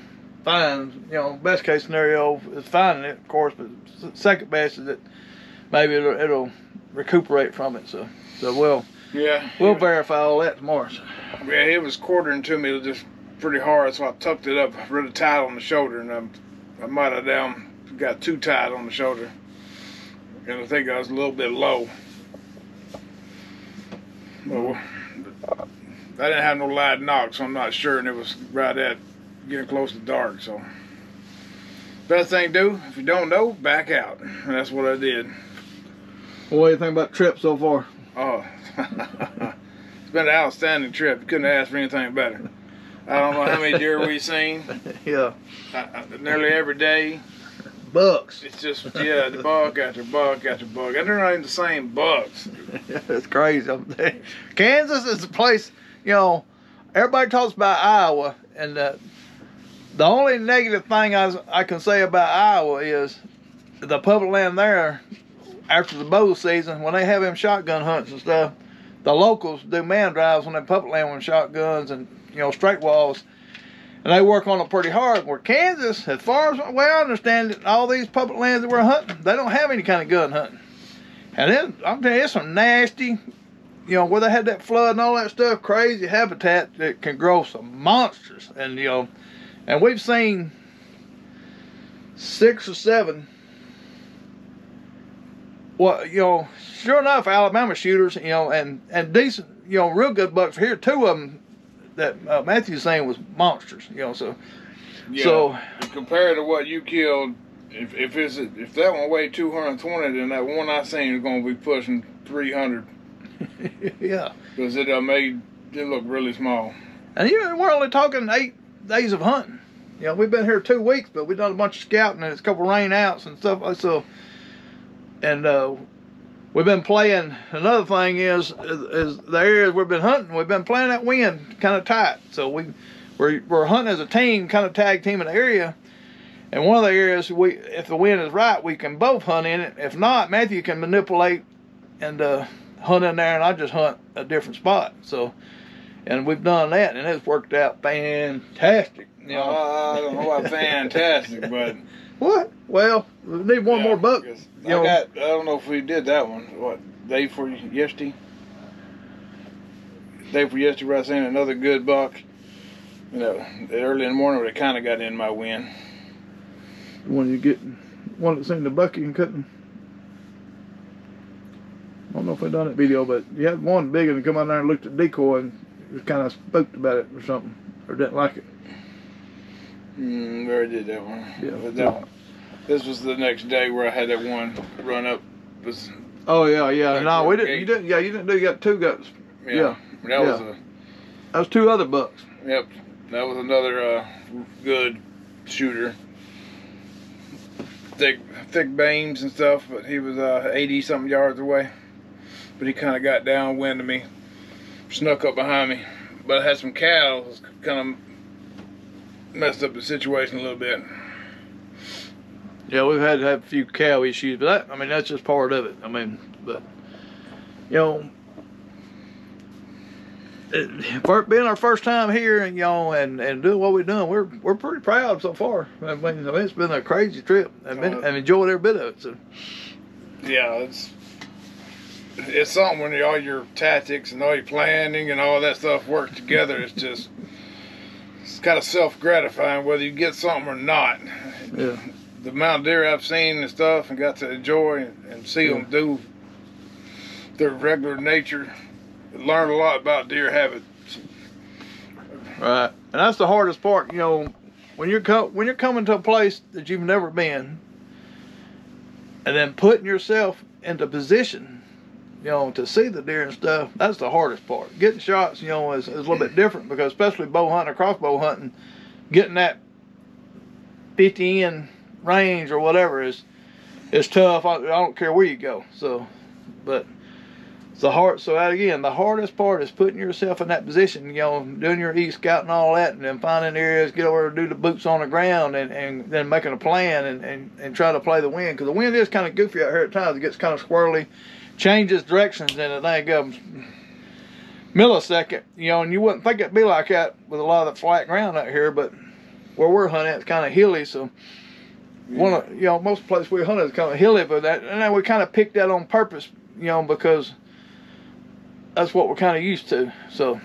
fine. You know, best case scenario is finding it, of course, but second best is that maybe it'll, it'll recuperate from it. So, so we'll Yeah. we'll verify all that tomorrow. So. Yeah, it was quartering to me just pretty hard, so I tucked it up really tight on the shoulder, and I, I might have down got too tight on the shoulder, and I think I was a little bit low. Well, I didn't have no light nock, so I'm not sure, and it was right at getting close to dark. So, best thing to do if you don't know, back out, and that's what I did. Well, what do you think about the trip so far? Oh, it's been an outstanding trip. You couldn't ask for anything better. I don't know how many deer we've seen. yeah. Uh, nearly every day. Bucks. It's just yeah, the buck after buck after buck, and they're not even the same bucks. it's crazy. Kansas is a place, you know. Everybody talks about Iowa, and uh, the only negative thing I, I can say about Iowa is the public land there. After the bow season, when they have them shotgun hunts and stuff, the locals do man drives on their public land with shotguns and you know straight walls and they work on it pretty hard. Where Kansas, as far as way I understand it, all these public lands that we're hunting, they don't have any kind of gun hunting. And then I'm telling you, it's some nasty, you know, where they had that flood and all that stuff, crazy habitat that can grow some monsters. And you know, and we've seen six or seven. Well, you know, sure enough, Alabama shooters, you know, and and decent, you know, real good bucks here. Two of them that uh, Matthew's saying was monsters, you know. So, Yeah. so compared to what you killed, if if it's if that one weighed 220, then that one I seen is gonna be pushing 300 yeah, because it uh, made it look really small. and you know, we're only talking eight days of hunting. You know, we've been here two weeks, but we've done a bunch of scouting and it's a couple rain outs and stuff like so. And uh, we've been playing. Another thing is, is, is the areas we've been hunting. We've been playing that wind kind of tight. So we we're, we're hunting as a team, kind of tag team in the area. And one of the areas we, if the wind is right, we can both hunt in it. If not, Matthew can manipulate and uh, hunt in there, and I just hunt a different spot. So, and we've done that, and it's worked out fantastic. You know, Uh, I don't know about fantastic, but what? Well, we need one yeah, more buck. You I know, got. I don't know if we did that one. What day for yesterday? Day for yesterday, I seen another good buck. You know, early in the morning, but it kind of got in my wind. when you get one that's seen the bucky and couldn't. I don't know if I done that video, but you had one big and come out there and looked at decoy and was kind of spooked about it or something, or didn't like it. Mm, where I did that one. Yeah. But that one. This was the next day where I had that one run up. Was Oh yeah, yeah. No, we didn't. You didn't. Yeah, you didn't do. You got two guts. yeah. Yeah. That was a. That was two other bucks. Yep. That was another uh, good shooter. Thick, thick beams and stuff, but he was uh, 80 something yards away. But he kind of got downwind of me, snuck up behind me. But I had some cows, kind of messed up the situation a little bit. Yeah, we've had to have a few cow issues, but that, I mean that's just part of it. I mean, but you know, it, being our first time here, and you know, and and doing what we've done, we're we're pretty proud so far. I mean, I mean it's been a crazy trip. I've been uh-huh. I've enjoyed every bit of it. So Yeah, it's it's something when all your tactics and all your planning and all that stuff work together. It's just it's kind of self gratifying whether you get something or not. yeah, the amount of deer I've seen and stuff and got to enjoy and, and see them do their regular nature. Learn a lot about deer habits. right. And that's the hardest part. You know, when you're co- when you're coming to a place that you've never been, and then putting yourself into position, you know, to see the deer and stuff, that's the hardest part. Getting shots, you know, is, is a little bit different because especially bow hunting or crossbow hunting, getting that 50 in range or whatever is is tough. I, I don't care where you go. So, but it's the hard. So again, the hardest part is putting yourself in that position. You know, doing your e scout and all that, and then finding areas, get over and do the boots on the ground, and, and then making a plan and, and, and try to play the wind because the wind is kind of goofy out here at times. It gets kind of squirrely, changes directions, and the thing goes millisecond. You know, and you wouldn't think it'd be like that with a lot of the flat ground out here, but where we're hunting, it's kind of hilly, so one of you know most places we hunt is kind of hilly, but that and we kind of picked that on purpose, you know, because that's what we're kind of used to. So,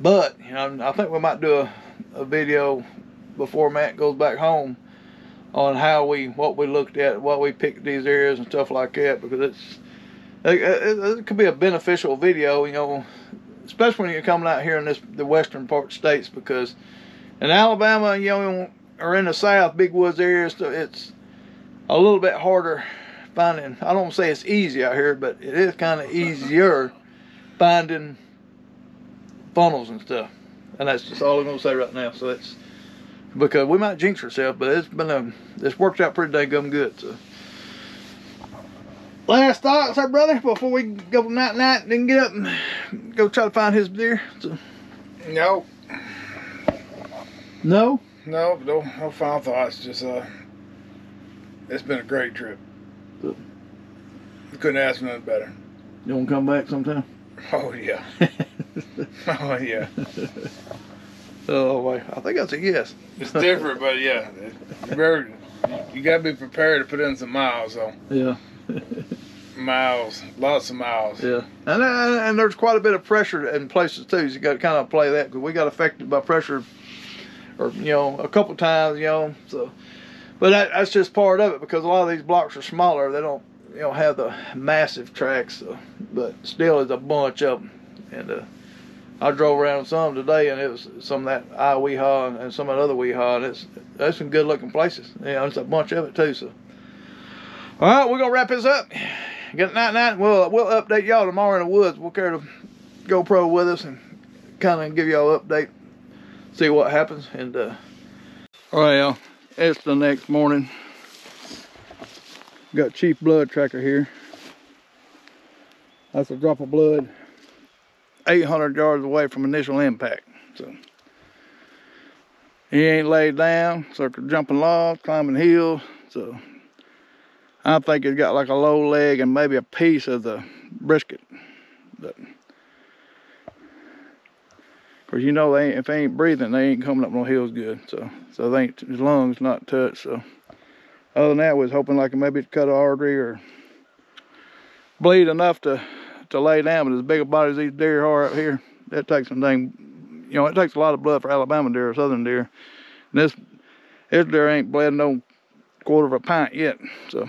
but you know, I think we might do a, a video before Matt goes back home on how we what we looked at, what we picked these areas and stuff like that, because it's it, could be a beneficial video, you know, especially when you're coming out here in this the western part of states, because in Alabama, you know, or in the South, big woods areas, it's a little bit harder finding. I don't say it's easy out here, but it is kind of easier finding funnels and stuff. And that's just all I'm gonna say right now. So it's because we might jinx ourselves, but it's been a it's worked out pretty dang good. So last thoughts, our brother, before we go night night and then get up and go try to find his deer. So, No, no, no, no, no final thoughts. Just uh, it's been a great trip. Good. Couldn't ask for nothing better. you want to come back sometime? Oh yeah, oh yeah. oh boy, I think that's a yes. It's different, but yeah, very. You gotta be prepared to put in some miles, though. Yeah. Miles, lots of miles. Yeah, and, and there's quite a bit of pressure in places too. So you got to kind of play that because we got affected by pressure, or you know, a couple times, you know. So, but that, that's just part of it because a lot of these blocks are smaller. They don't, you know, have the massive tracks. So, but still, there's a bunch of them. And uh, I drove around some today, and it was some of that I WIHA and, and some of the other WIHA, and it's there's some good looking places. You know, there's a bunch of it too. So, all right, we're gonna wrap this up. Good night, night. We'll we'll update y'all tomorrow in the woods. We'll carry the GoPro with us and kind of give y'all an update, see what happens. And uh, all right, y'all. It's the next morning. Got Chief Blood Tracker here. That's a drop of blood 800 yards away from initial impact. So he ain't laid down, circle jumping logs, climbing hills. So I think he's got like a low leg and maybe a piece of the brisket. But cause you know they ain't, if they ain't breathing, they ain't coming up no hills good. So so they ain't his lungs not touched. So other than that, we was hoping like maybe it cut an artery or bleed enough to to lay down. But as big a body as these deer are up here, that takes some dang, you know, it takes a lot of blood for Alabama deer or southern deer. And this this deer ain't bled no quarter of a pint yet. So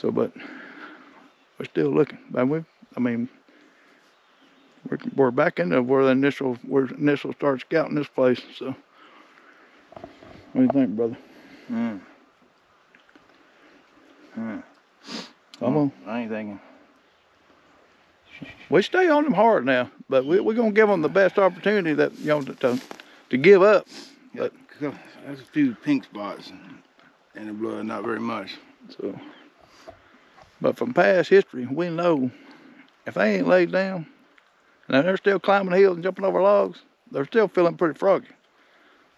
so, but we're still looking. But we, I mean, we're, we're back into where the initial, where initial started scouting this place. So, what do you think, brother? Mm. Mm. Come on. I ain't thinking. We stay on them hard now, but we, we're gonna give them the best opportunity that you know to to, to give up. But There's a few pink spots in the blood, not very much. so, but from past history, we know if they ain't laid down and they're still climbing hills and jumping over logs, they're still feeling pretty froggy.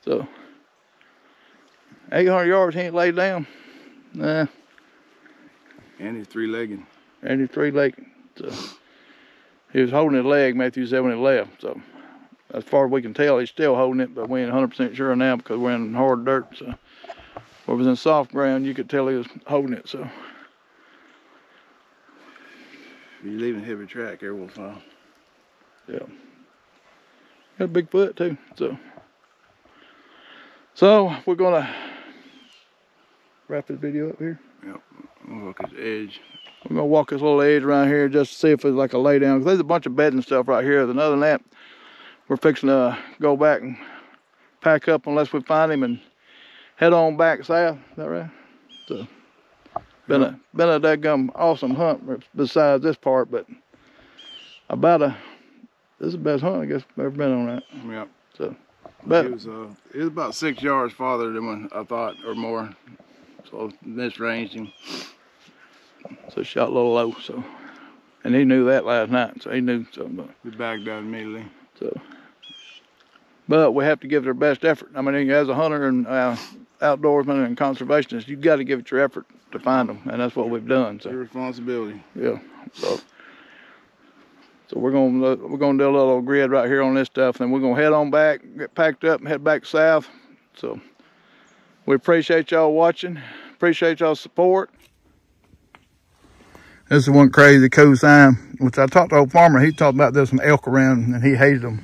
So, 800 yards, he ain't laid down. Nah, And he's three-legged. and he's three legged. So, he was holding his leg, Matthew said when he left. So, as far as we can tell, he's still holding it, but we ain't 100% sure now because we're in hard dirt. So, if it was in soft ground, you could tell he was holding it. So, you're leaving heavy track, everyone fall. got a big foot too. So, so we're gonna wrap this video up here. We'll look at the edge. We're gonna walk this little edge around here just to see if it's like a lay down. Cause there's a bunch of beds and stuff right here. Then other than that, we're fixing to go back and pack up unless we find him and head on back south. Is that right? So, been a been a dadgum awesome hunt besides this part, but about a this is the best hunt I guess I've ever been on that. Yep. But it was uh, it was about six yards farther than what I thought, or more. So misranged him. so shot a little low. So, and he knew that last night. So he knew something. We backed out immediately. So, but we have to give it our best effort. I mean, as a hunter and uh, outdoorsman and conservationist, you've got to give it your effort to find them, and that's what we've done. It's your So, responsibility. yeah. So, so we're gonna we're gonna do a little grid right here on this stuff, and we're gonna head on back, get packed up, and head back south. So, we appreciate y'all watching. Appreciate y'all support. This is one crazy cool sign, which I talked to old farmer. He talked about there's some elk around, and he hated them.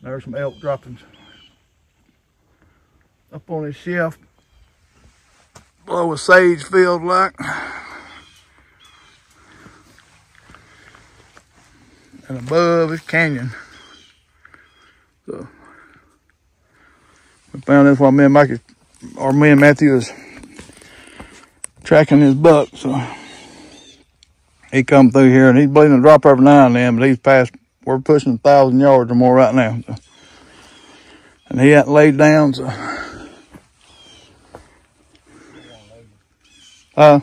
There's some elk droppings up on his shelf. Below a sage field like. And above is canyon. So we found this while me and Mikey or me and Matthew was tracking his buck, so he come through here and he's bleeding a drop every now and then, but he's past we're pushing a thousand yards or more right now. So. And he hadn't laid down, so uh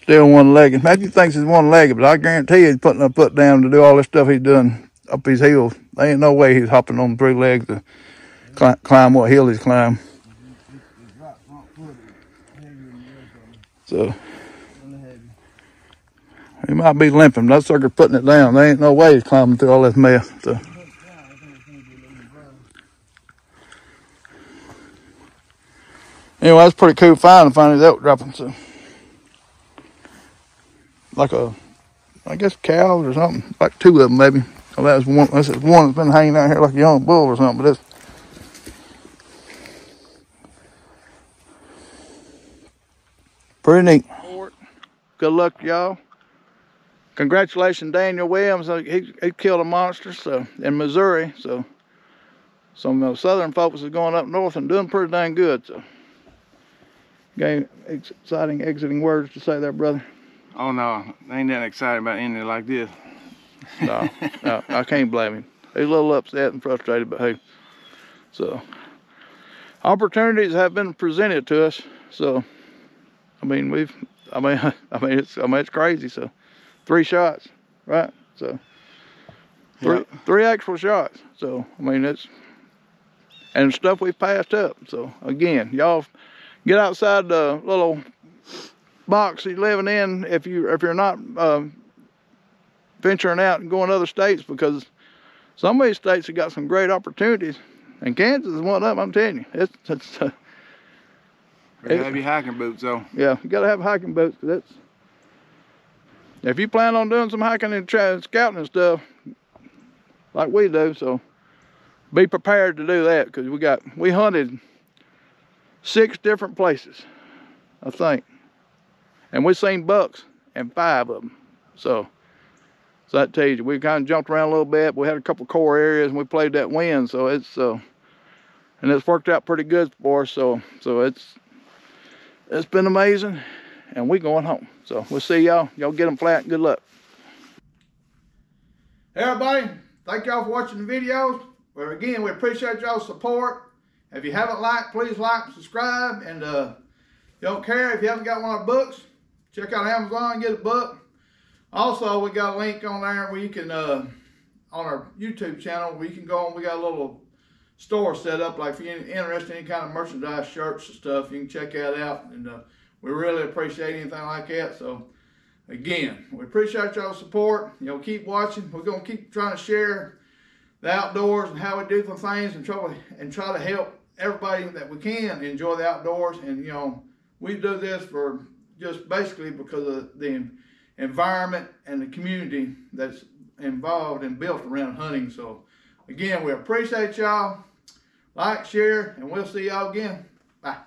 still one legged. Matthew thinks he's one legged, but I guarantee he's putting a foot down to do all this stuff he's doing up his heels. There ain't no way he's hopping on three legs to climb, climb what hill he's climbed. So he might be limping. That sucker putting it down. There ain't no way he's climbing through all this mess. So. Anyway, that's pretty cool find to find these elk dropping. So, like a, I guess cows or something. Like two of them maybe. Oh, that was one. This is one that's been hanging out here like a young bull or something. But it's pretty neat. Good luck, y'all. Congratulations, Daniel Williams. Uh, He, he killed a monster so in Missouri. So some uh, southern folks is going up north and doing pretty dang good. So, game exciting exiting words to say there, brother. Oh no, ain't that excited about anything like this. No, no, I can't blame him. He's a little upset and frustrated, but hey, so opportunities have been presented to us. So I mean, we've, I mean, I mean, it's, I mean, it's crazy. So, three shots, right? So, three, three actual shots. So, I mean, it's, and stuff we've passed up. So, again, y'all get outside the little box you're living in if you if you're not um, venturing out and going to other states because some of these states have got some great opportunities, and Kansas is one of them. I'm telling you, it's, it's uh, You have your hiking boots though. yeah, you gotta have hiking boots. That's if you plan on doing some hiking and scouting and stuff, like we do. So be prepared to do that because we got we hunted six different places, I think, and we seen bucks and five of them. So. So that tells you we kind of jumped around a little bit. We had a couple core areas and we played that wind, so it's uh, and it's worked out pretty good for us. So so it's it's been amazing and we going home. So we'll see y'all. Y'all get them flat. Good luck. Hey everybody thank y'all for watching the videos. Well again we appreciate y'all's support. If you haven't liked please like subscribe and uh you don't care if you haven't got one of our books check out amazon and get a book. Also we got a link on there where you can uh on our youtube channel where you can go on. We got a little store set up. Like if you're interested in any kind of merchandise, shirts and stuff, you can check that out. And uh, we really appreciate anything like that. So again, we appreciate y'all's support. You know, keep watching. We're gonna keep trying to share the outdoors and how we do some things and try and try to help everybody that we can enjoy the outdoors. And you know, we do this for just basically because of the environment and the community that's involved and built around hunting. So again, we appreciate y'all. Like, share, and we'll see y'all again. Bye.